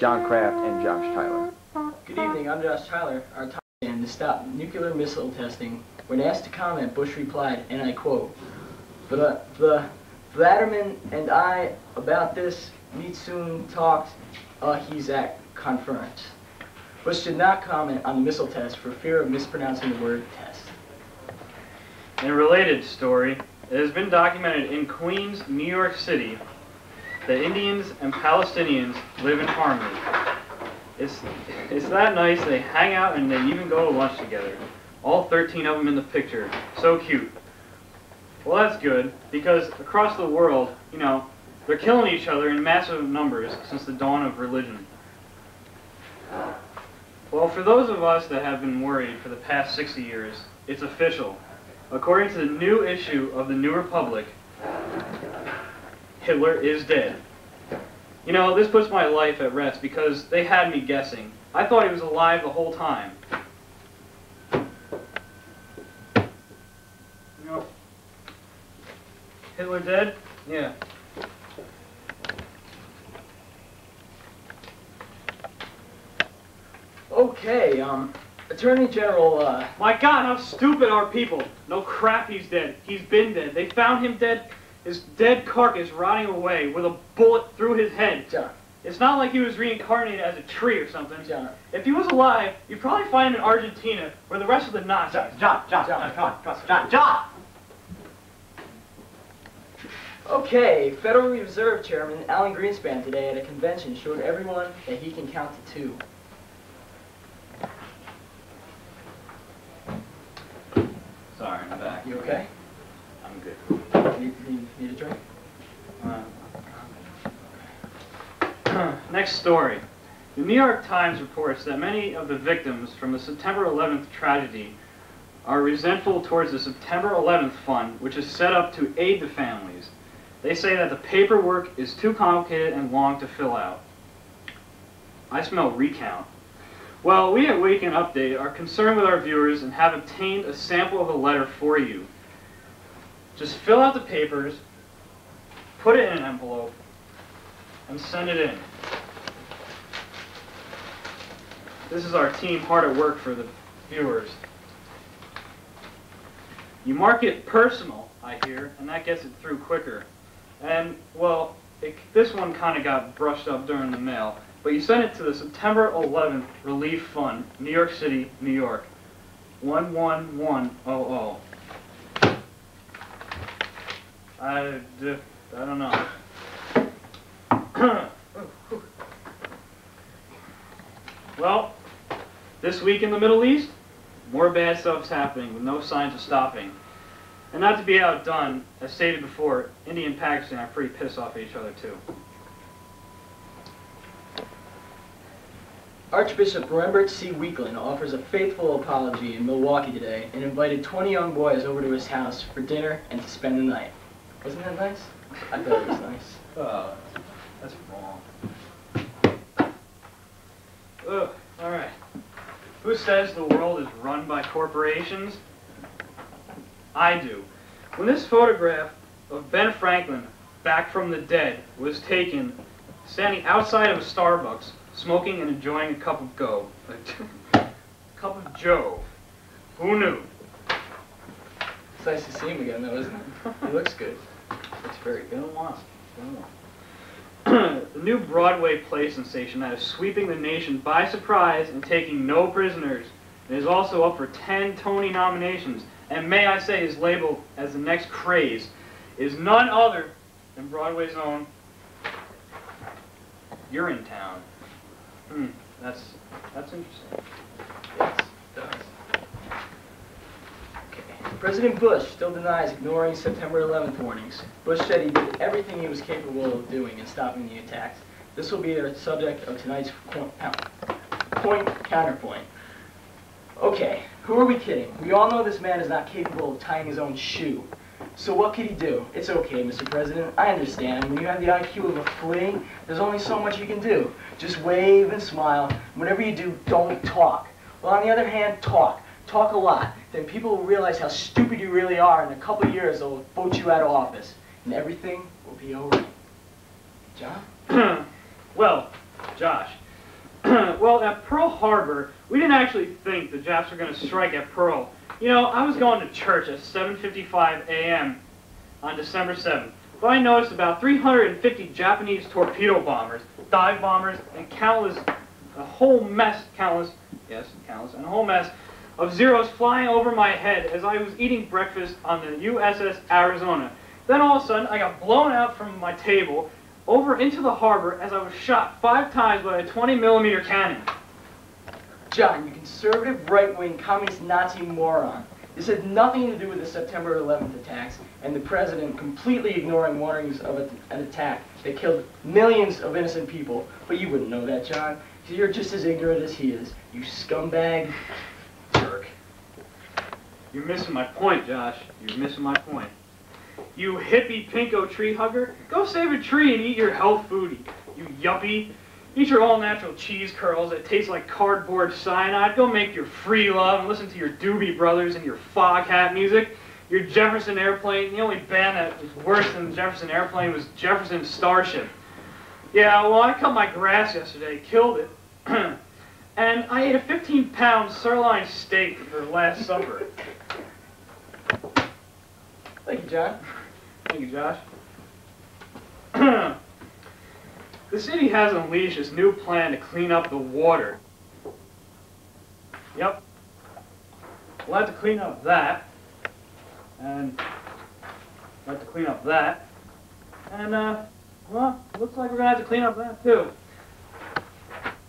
John Craft and Josh Tyler. Good evening, I'm Josh Tyler. Our top man to stop nuclear missile testing. When asked to comment, Bush replied, and I quote, the, the Vladimir and I about this meet soon talked, uh, he's at conference. Bush did not comment on the missile test for fear of mispronouncing the word test. In a related story, it has been documented in Queens, New York City, that Indians and Palestinians live in harmony. It's, it's that nice they hang out and they even go to lunch together. All 13 of them in the picture. So cute. Well, that's good, because across the world, you know, they're killing each other in massive numbers since the dawn of religion. Well, for those of us that have been worried for the past 60 years, it's official. According to the new issue of the New Republic, Hitler is dead. You know, this puts my life at rest because they had me guessing. I thought he was alive the whole time. You know, Hitler dead? Yeah. Okay, um, Attorney General, uh... My God, how stupid are people! No crap, he's dead. He's been dead. They found him dead, his dead carcass rotting away with a bullet through his head. John. It's not like he was reincarnated as a tree or something. John. If he was alive, you'd probably find him in Argentina, where the rest of the Nazis... John, John, John, John, John, John, John, John! Okay, Federal Reserve Chairman Alan Greenspan today at a convention showed everyone that he can count to two. Sorry, I'm back. You okay? I'm good. Drink? Uh, Next story. The New York Times reports that many of the victims from the September 11th tragedy are resentful towards the September 11th Fund, which is set up to aid the families. They say that the paperwork is too complicated and long to fill out. I smell recount. Well, we at Weekend Update are concerned with our viewers and have obtained a sample of a letter for you. Just fill out the papers, put it in an envelope, and send it in. This is our team hard at work for the viewers. You mark it personal, I hear, and that gets it through quicker. And, well, it, this one kind of got brushed up during the mail, but you send it to the September 11th Relief Fund, New York City, New York. 11100. I, d- I don't know. well, this week in the Middle East, more bad stuff's happening with no signs of stopping. And not to be outdone, as stated before, India and Pakistan are pretty pissed off at each other too. Archbishop Rembert C. Weakland offers a faithful apology in Milwaukee today and invited 20 young boys over to his house for dinner and to spend the night. Wasn't that nice? I thought it was nice. Oh, that's wrong. Ugh, all right. Who says the world is run by corporations? I do. When this photograph of Ben Franklin, back from the dead, was taken, standing outside of a Starbucks, smoking and enjoying a cup of go, a cup of Joe, who knew? It's nice to see him again, though, isn't it? He looks good. Very good. A the new Broadway play sensation that is sweeping the nation by surprise and taking no prisoners and is also up for 10 Tony nominations and may I say is labeled as the next craze is none other than Broadway's own Urinetown. Hmm, that's that's interesting. Yes, it does. Okay. President Bush still denies ignoring September 11th warnings. Bush said he did everything he was capable of doing in stopping the attacks. This will be the subject of tonight's point, point counterpoint. Okay, who are we kidding? We all know this man is not capable of tying his own shoe. So what could he do? It's okay, Mr. President. I understand. When you have the IQ of a flea, there's only so much you can do. Just wave and smile. Whatever you do, don't talk. Well, on the other hand, talk. Talk a lot. Then people will realize how stupid you really are. In a couple of years, they'll vote you out of office. And everything will be all right. John? well, Josh, well, at Pearl Harbor, we didn't actually think the Japs were going to strike at Pearl. You know, I was going to church at 7.55 a.m. on December 7th, but I noticed about 350 Japanese torpedo bombers, dive bombers, and countless, a whole mess, countless, yes, countless, and a whole mess of Zeros flying over my head as I was eating breakfast on the USS Arizona. Then all of a sudden, I got blown out from my table over into the harbor as I was shot five times by a 20 millimeter cannon. John, you conservative, right-wing, communist, Nazi moron. This had nothing to do with the September 11th attacks and the president completely ignoring warnings of a, an attack that killed millions of innocent people. But you wouldn't know that, John. You're just as ignorant as he is. You scumbag. You're missing my point, Josh. You're missing my point. You hippie pinko tree hugger, go save a tree and eat your health foodie. You yuppie. Eat your all-natural cheese curls that taste like cardboard cyanide. Go make your free love and listen to your Doobie Brothers and your Foghat music. Your Jefferson Airplane, the only band that was worse than Jefferson Airplane was Jefferson Starship. Yeah, well, I cut my grass yesterday, killed it, and I ate a 15-pound sirloin steak for last supper. Thank you, John. Thank you, Josh. the city has unleashed its new plan to clean up the water. Yep. We'll have to clean up that. And we'll have to clean up that. And, uh, well, looks like we're gonna have to clean up that too.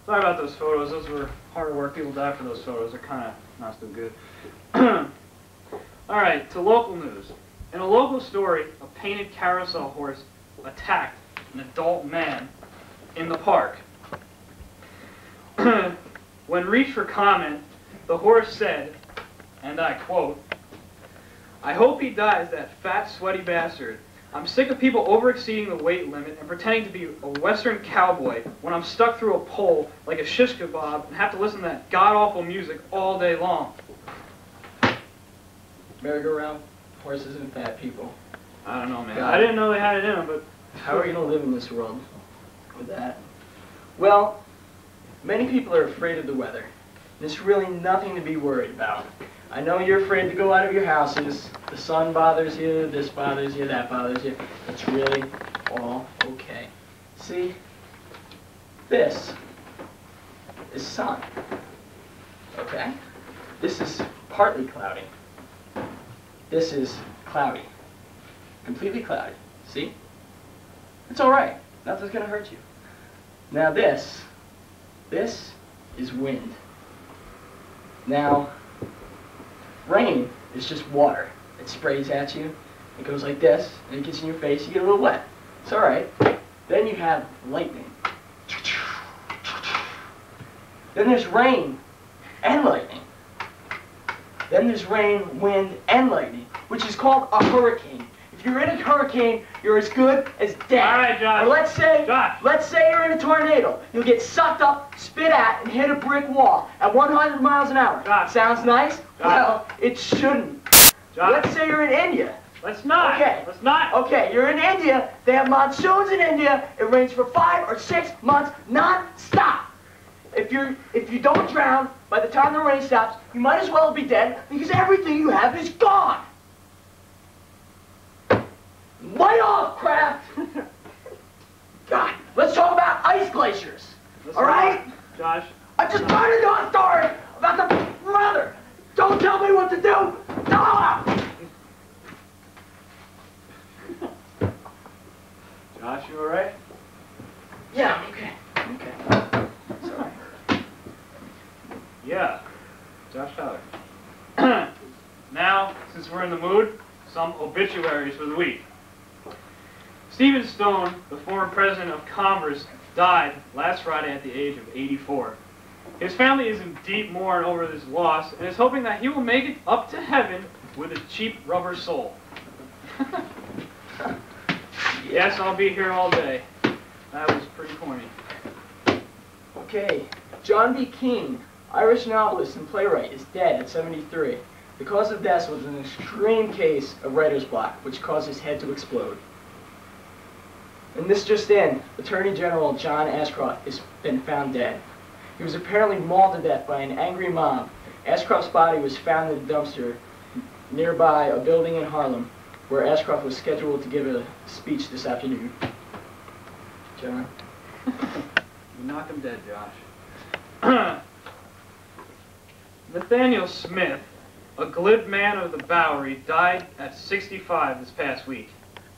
Sorry about those photos. Those were hard work. People died for those photos. They're kind of not so good. All right, to local news. In a local story, a painted carousel horse attacked an adult man in the park. when reached for comment, the horse said, and I quote, I hope he dies, that fat, sweaty bastard. I'm sick of people overexceeding the weight limit and pretending to be a western cowboy when I'm stuck through a pole like a shish kebab and have to listen to that god-awful music all day long. Merry-go-round, horses and fat people. I don't know, man. God. I didn't know they had it in them, but How are you going to live in this world with that? Well, many people are afraid of the weather. There's really nothing to be worried about. I know you're afraid to go out of your houses. The sun bothers you, this bothers you, that bothers you. It's really all okay. See, this is sun. Okay? This is partly cloudy. This is cloudy. Completely cloudy. See? It's all right. Nothing's gonna hurt you. Now this, this is wind. Now, rain is just water. It sprays at you. It goes like this, and it gets in your face. You get a little wet. It's all right. Then you have lightning. Then there's rain and lightning. Then there's rain, wind, and lightning, which is called a hurricane. If you're in a hurricane, you're as good as dead. All right, Josh. Or let's say, Josh. let's say you're in a tornado. You'll get sucked up, spit at, and hit a brick wall at 100 miles an hour. Josh. Sounds nice? Josh. Well, it shouldn't. Josh, Let's say you're in India. let's not. Okay. Let's not. Okay, you're in India. They have monsoons in India. It rains for five or six months non-stop. If you're if you don't drown by the time the rain stops, you might as well be dead because everything you have is gone. Light off, Craft. God, let's talk about ice glaciers. Let's All right? Josh. I'm just trying to tell a story about the weather. Don't tell me what to do. Ah! Josh, you all right? Yeah, I'm okay. I'm okay. Sorry. Yeah. Josh Tyler. now, since we're in the mood, some obituaries for the week. Stephen Stone, the former president of Congress, died last Friday at the age of 84. His family is in deep mourn over this loss and is hoping that he will make it up to heaven with a cheap rubber sole. yes, I'll be here all day. That was pretty corny. Okay. John B. King, Irish novelist and playwright, is dead at 73. The cause of death was an extreme case of writer's block, which caused his head to explode. And this just in, Attorney General John Ashcroft has been found dead. He was apparently mauled to death by an angry mob. Ashcroft's body was found in a dumpster nearby a building in Harlem, where Ashcroft was scheduled to give a speech this afternoon. John? You knock him dead, Josh. Nathaniel Smith, a glib man of the Bowery, died at 65 this past week.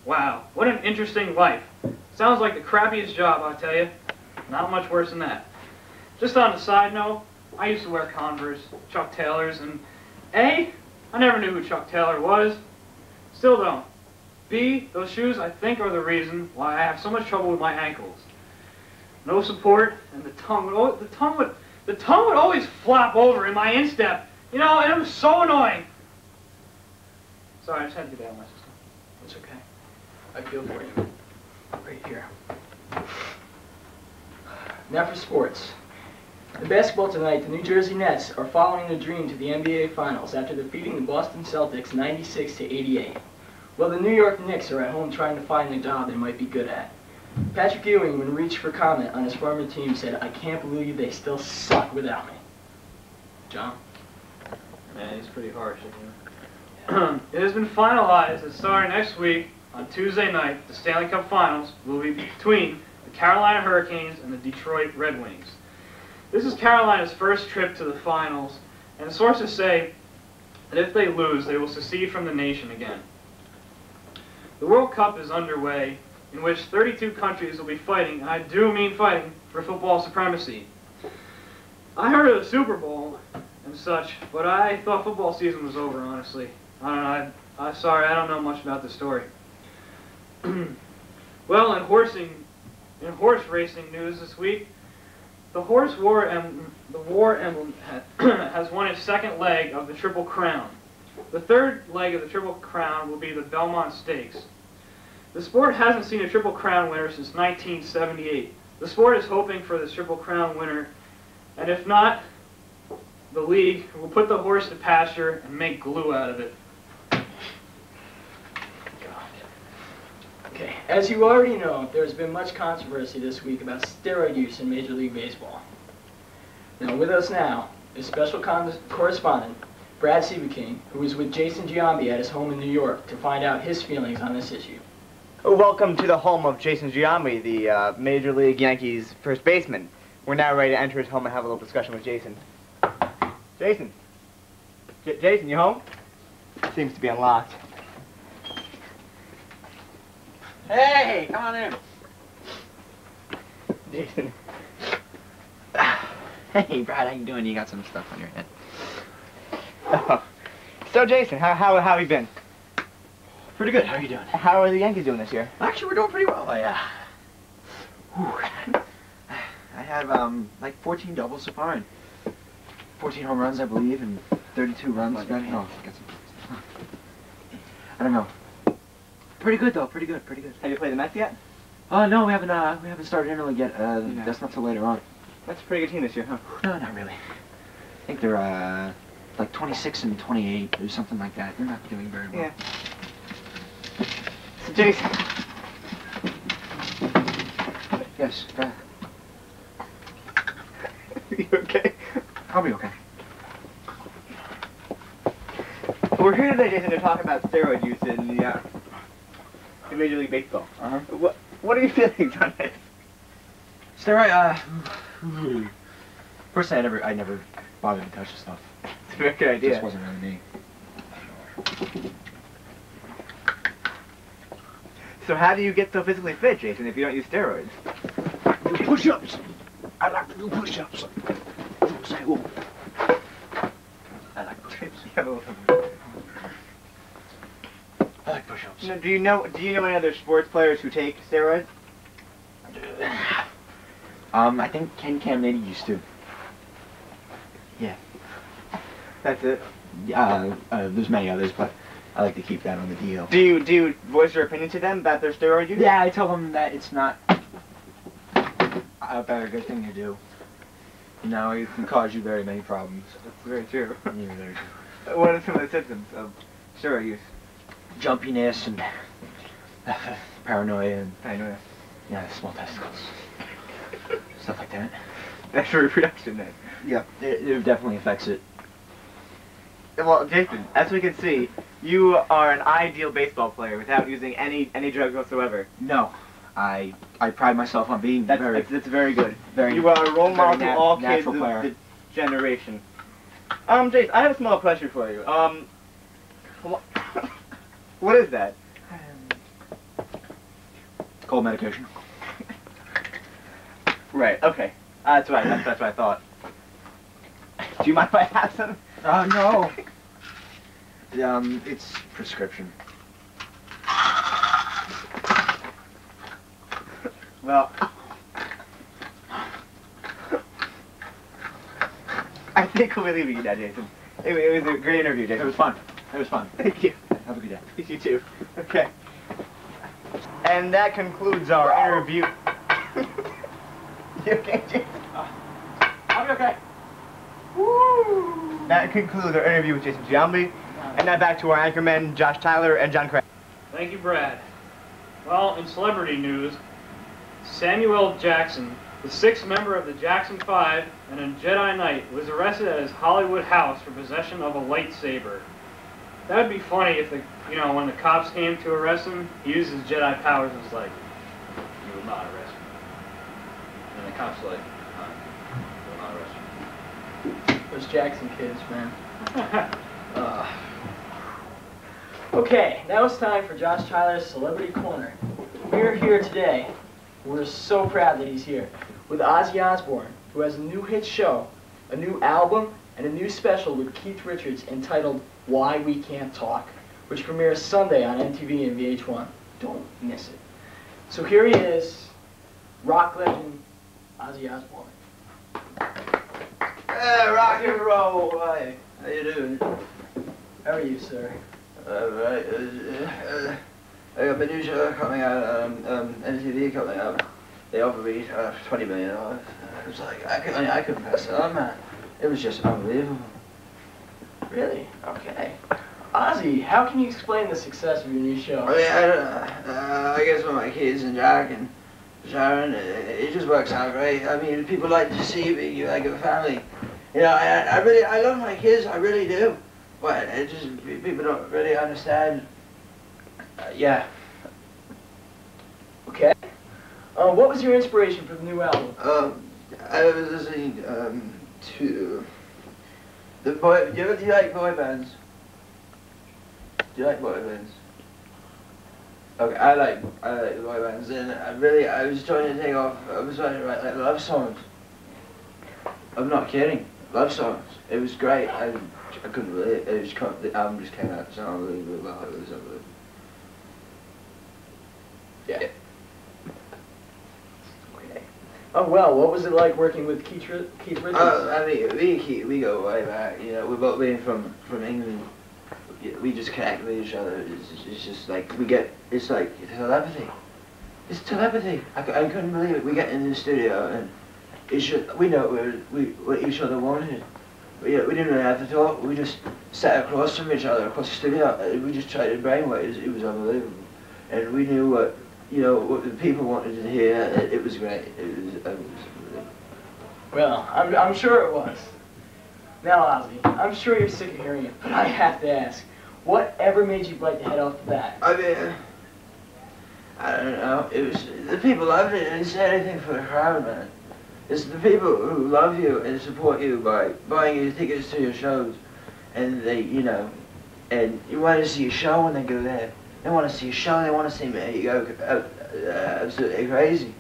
Wow, what an interesting life. Sounds like the crappiest job, I tell you. Not much worse than that. Just on a side note, I used to wear Converse, Chuck Taylors, and A, I never knew who Chuck Taylor was. Still don't. B, those shoes I think are the reason why I have so much trouble with my ankles. No support, and the tongue would the tongue would the tongue would always flop over in my instep. You know, and it was so annoying. Sorry, I just had to get out of my system. It's okay. I feel for you. Right here. Now for sports. In basketball tonight, the New Jersey Nets are following their dream to the NBA Finals after defeating the Boston Celtics 96 to 88. While the New York Knicks are at home trying to find a job they might be good at. Patrick Ewing, when reached for comment on his former team, said, I can't believe they still suck without me. John? Man, he's pretty harsh. It has been finalized that starting next week on Tuesday night, the Stanley Cup Finals will be between the Carolina Hurricanes and the Detroit Red Wings. This is Carolina's first trip to the finals, and sources say that if they lose, they will secede from the nation again. The World Cup is underway, in which 32 countries will be fighting, and I do mean fighting, for football supremacy. I heard of the Super Bowl and such, but I thought football season was over, honestly. I don't know, I, I'm sorry, I don't know much about the story. well, in horsing, in horse racing news this week, the horse war emblem, the war emblem has won its second leg of the Triple Crown. The third leg of the Triple Crown will be the Belmont Stakes. The sport hasn't seen a Triple Crown winner since 1978. The sport is hoping for this Triple Crown winner, and if not, the league will put the horse to pasture and make glue out of it. Okay, as you already know, there has been much controversy this week about steroid use in Major League Baseball. Now, with us now is special con- correspondent Brad Siebeking, who is with Jason Giambi at his home in New York to find out his feelings on this issue. Welcome to the home of Jason Giambi, the uh, Major League Yankees first baseman. We're now ready to enter his home and have a little discussion with Jason. Jason. J- Jason, you home? Seems to be unlocked. Hey, come on in. Jason. Hey, Brad, how you doing? You got some stuff on your head. Oh. So, Jason, how, how, how have you been? Pretty good. How are you doing? How are the Yankees doing this year? Actually, we're doing pretty well. I, uh, whew. I have, um, like 14 doubles so far, and 14 home runs, I believe, and 32 runs. Like No, a no, get some. I don't know. Pretty good, though. Pretty good. Pretty good. Have you played the Mets yet? Oh, no, we haven't, uh, we haven't started interleague yet. Uh, that's not till later on. That's a pretty good team this year, huh? No, not really. I think they're, uh, like 26 and 28 or something like that. They're not doing very well. Yeah. So, Jason. Yes, uh, you okay? I'll be okay. We're here today, Jason, to talk about steroid use in the uh, in Major League Baseball. Uh-huh. What What are your feelings on this? Steroid, uh, personally, I never, I never bothered to touch the stuff. It's a very good It idea. just wasn't really me. So how do you get so physically fit, Jason, if you don't use steroids? Do push-ups. I like to do push-ups. Say, whoa. I like push-ups. I like push-ups. No, do you know Do you know any other sports players who take steroids? Um, I think Ken Caminiti used to. Yeah. That's it. Uh, uh, there's many others, but I like to keep that on the deal. Do you do you voice your opinion to them about their steroid use? Yeah, I tell them that it's not a very good thing to do. Know, it can cause you very many problems. That's very true. Yeah, very true. what are some of the symptoms of steroid use? Jumpiness and paranoia and know. yeah, small testicles, stuff like that. Natural reproduction then. Yeah, it, it definitely affects it. Well, Jason, as we can see, you are an ideal baseball player without using any any drugs whatsoever. No, I I pride myself on being That's very that's, that's very good. very. You are a role model to all kids of the generation. Um, Jason, I have a small question for you. Um, wha- what is that? Cold medication. Right. Okay. Uh, that's right. That's, that's what I thought. Do you mind if I have some? Oh no. Um, it's prescription. Well, I think we'll be leaving you now, Jason. It, it was a great interview, Jason. It was fun. It was fun. Thank you. Have a good day. You too. Okay. And that concludes our interview. you okay, Jason? Uh, I'll be okay. Woo! That concludes our interview with Jason Giambi. And now back to our anchormen, Josh Tyler and John Craig. Thank you, Brad. Well, in celebrity news, Samuel Jackson, the sixth member of the Jackson Five and a Jedi Knight, was arrested at his Hollywood house for possession of a lightsaber. That would be funny if the, you know, when the cops came to arrest him, he used his Jedi powers and was like, "You will not arrest me." And the cops were like, "I will not arrest you." Those Jackson kids, man. Uh, okay, now it's time for Josh Tyler's Celebrity Corner. We're here today. We're so proud that he's here with Ozzy Osbourne, who has a new hit show, a new album, and a new special with Keith Richards entitled Why We Can't Talk, which premieres Sunday on MTV and VH1. Don't miss it. So here he is, rock legend Ozzy Osbourne. Hey, rock and roll. Hi. How you doing? How are you, sir? All right. Uh, uh, I got show coming out on um, MTV coming out. They offered me uh, 20 million dollars. It was like I couldn't, I couldn't pass it on, man. It was just unbelievable. Really? Okay. Ozzy, how can you explain the success of your new I show? mean, I don't know. Uh, I guess with my kids and Jack and Sharon, it, it just works out great. I mean, people like to see me, you like a family. You know, I, I really, I love my kids, I really do. But it just, people don't really understand. Uh, yeah. Okay. Uh, what was your inspiration for the new album? Um, I was listening um, to the boy. Do you, do you like boy bands? Do you like boy bands? Okay, I like I like the boy bands, and I really I was trying to take off. I was trying to write like love songs. I'm not kidding. Love songs. It was great. I I couldn't believe it. It was the album just came out so unbelievable. It was unbelievable. Yeah. Okay. Oh well, what was it like working with Keith, Keith Richards? Uh, I mean, we keep, we go way back. You know, we're both being from from England. We just connect with each other. It's, it's just like we get. It's like telepathy. It's telepathy. I, I couldn't believe it. We get in the studio and it's just, we know what we what each other wanted. We, we didn't really have to talk. We just sat across from each other across the studio. We just tried to brainwaves. It was unbelievable, and we knew what you know what the people wanted to hear. It, it was great. It was. It was well, I'm, I'm sure it was. Now, Ozzy, I'm sure you're sick of hearing it, but I have to ask, what ever made you bite the head off the bat? I mean, I don't know. It was the people loved it. It's anything for the crowd, man. It's the people who love you and support you by buying you tickets to your shows, and they, you know, and you want to see a show when they go there. They want to see a show. They want to see me. You go uh, uh, absolutely crazy.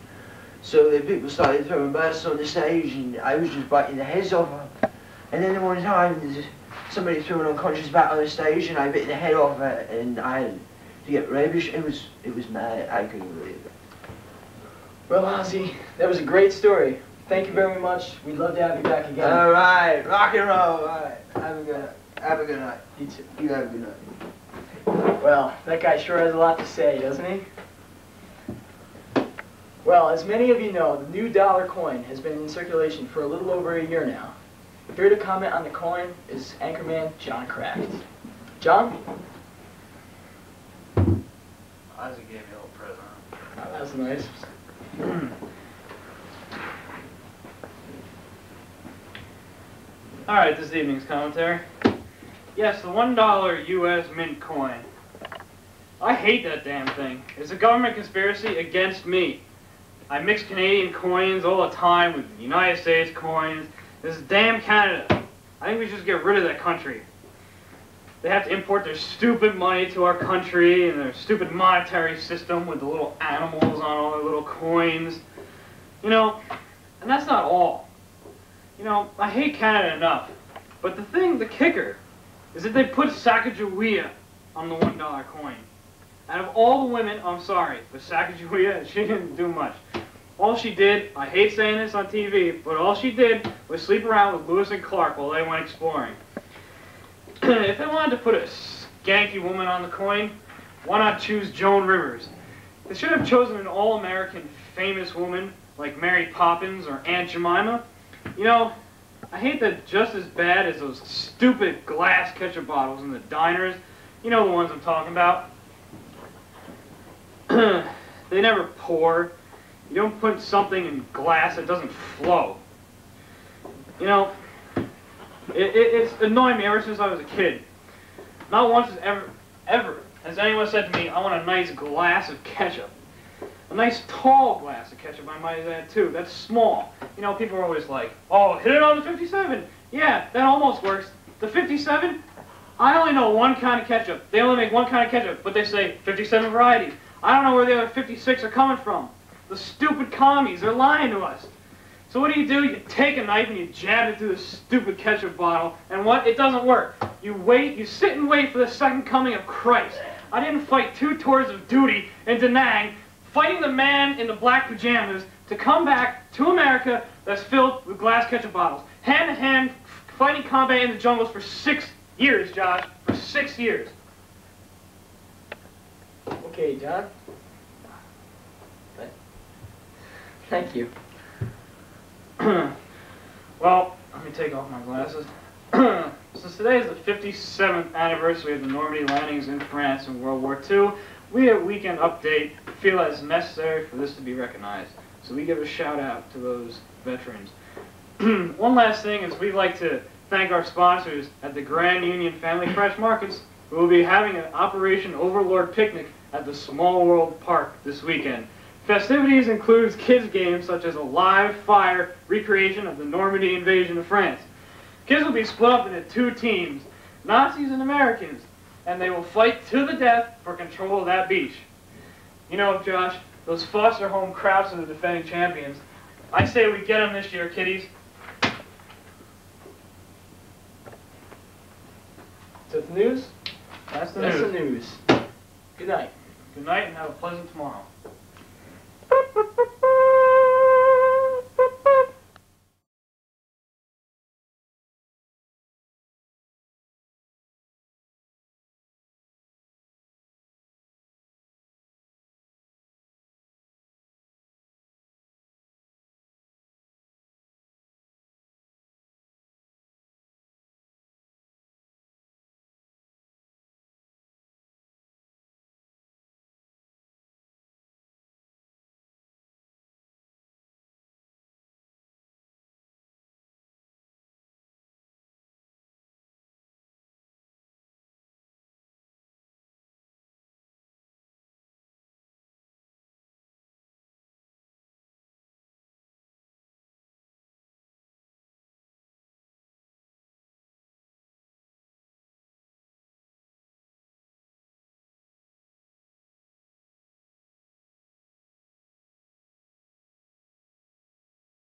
So the people started throwing bats on the stage, and I was just biting the heads off them. And then one time, somebody threw an unconscious bat on the stage, and I bit the head off it, and I had to get rabies. It was it was mad. I couldn't believe it. Well, Ozzy, that was a great story. Thank you very much. We'd love to have you back again. All right, rock and roll. All right, have a good have a good night. you too. You have a good night. Well, that guy sure has a lot to say, doesn't he? Well, as many of you know, the new dollar coin has been in circulation for a little over a year now. Here to comment on the coin is anchorman John Craft. John? Ozzy gave me a little present. Oh, that's nice. All right, this evening's commentary. Yes, the one dollar U.S. mint coin. I hate that damn thing. It's a government conspiracy against me. I mix Canadian coins all the time with United States coins. This is damn Canada. I think we should just get rid of that country. They have to import their stupid money to our country and their stupid monetary system with the little animals on all their little coins. You know, and that's not all. You know, I hate Canada enough. But the thing, the kicker, is that they put Sacagawea on the one dollar coin. Out of all the women, I'm sorry, but Sacagawea, she didn't do much. All she did, I hate saying this on TV, but all she did was sleep around with Lewis and Clark while they went exploring. if they wanted to put a skanky woman on the coin, why not choose Joan Rivers? They should have chosen an all-American famous woman like Mary Poppins or Aunt Jemima. You know, I hate that just as bad as those stupid glass ketchup bottles in the diners. You know the ones I'm talking about. they never pour. You don't put something in glass that doesn't flow. You know, it, it, it's annoyed me ever since I was a kid. Not once has ever, ever has anyone said to me, I want a nice glass of ketchup. A nice tall glass of ketchup, I might add too. That's small. You know, people are always like, oh, hit it on the 57. Yeah, that almost works. The 57, I only know one kind of ketchup. They only make one kind of ketchup, but they say 57 varieties. I don't know where the other 56 are coming from. The stupid commies, they're lying to us. So what do you do? You take a knife and you jab it through the stupid ketchup bottle, and what? It doesn't work. You wait, you sit and wait for the second coming of Christ. I didn't fight two tours of duty in Da Nang, fighting the man in the black pajamas to come back to America that's filled with glass ketchup bottles. Hand to hand, fighting combat in the jungles for six years, Josh. For six years. Okay, John. Thank you. well, let me take off my glasses. Since today is the 57th anniversary of the Normandy landings in France in World War II, we at Weekend Update feel that it's necessary for this to be recognized. So we give a shout out to those veterans. One last thing is we'd like to thank our sponsors at the Grand Union Family Fresh Markets who will be having an Operation Overlord picnic at the Small World Park this weekend. Festivities includes kids games such as a live fire recreation of the Normandy invasion of France. Kids will be split up into two teams, Nazis and Americans, and they will fight to the death for control of that beach. You know, Josh, those foster home Krauts are the defending champions. I say we get them this year, kiddies. Is that the news? That's the That's news. the news. Good night. Good night and have a pleasant tomorrow.